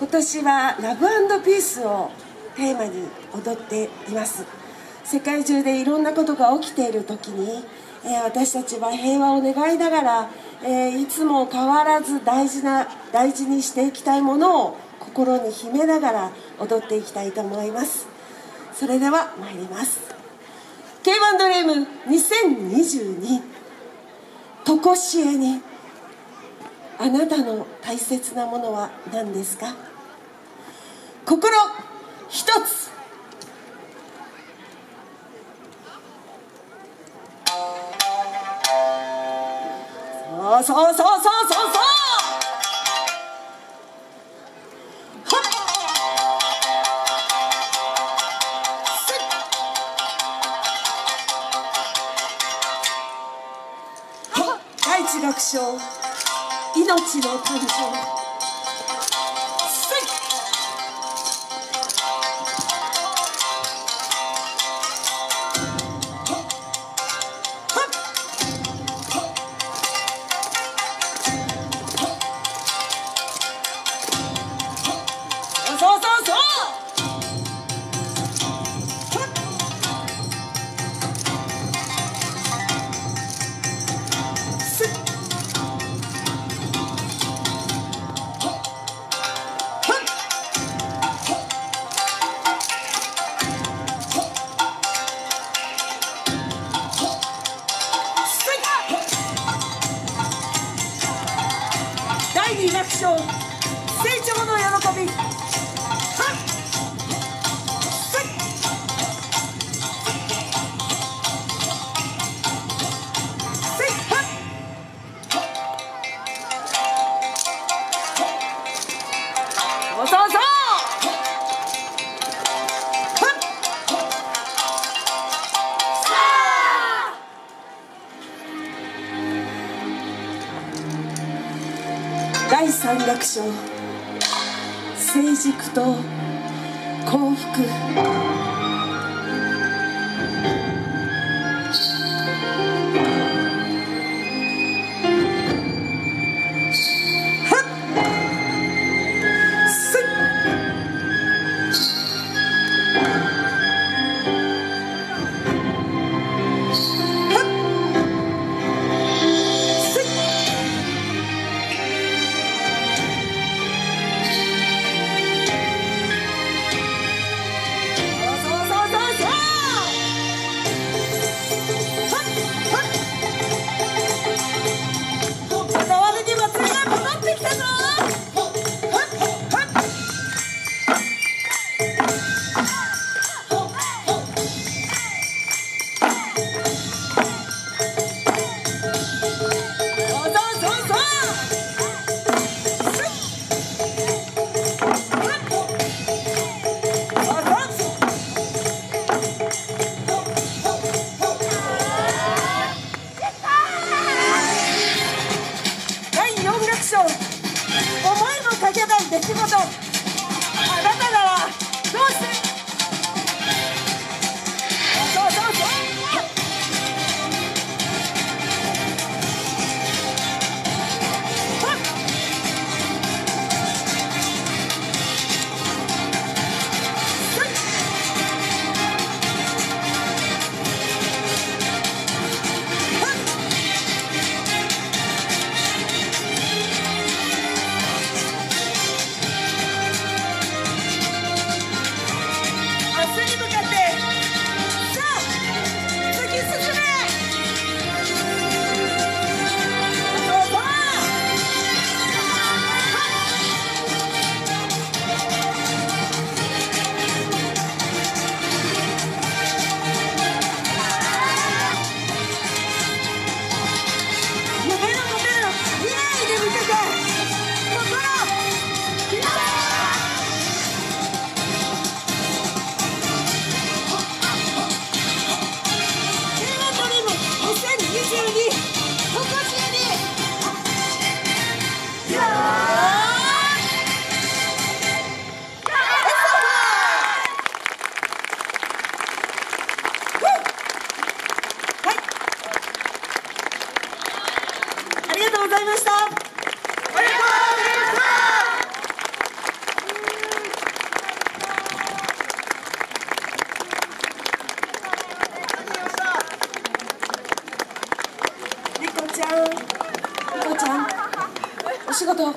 今年はラブピースをテーマに踊っています。世界中でいろんなことが起きている時に、えー、私たちは平和を願いながら、えー、いつも変わらず大事な大事にしていきたいものを心に秘めながら踊っていきたいと思います。それでは参ります。K1 ドリーム2022とこしえにあなたの大切なものは何ですか？心一つ。そうそうそうそうそう。そう一楽章命の誕生成長の喜び。第三楽章。成熟と幸福。 형! ちゃん。お父ちゃん。お仕事。はい。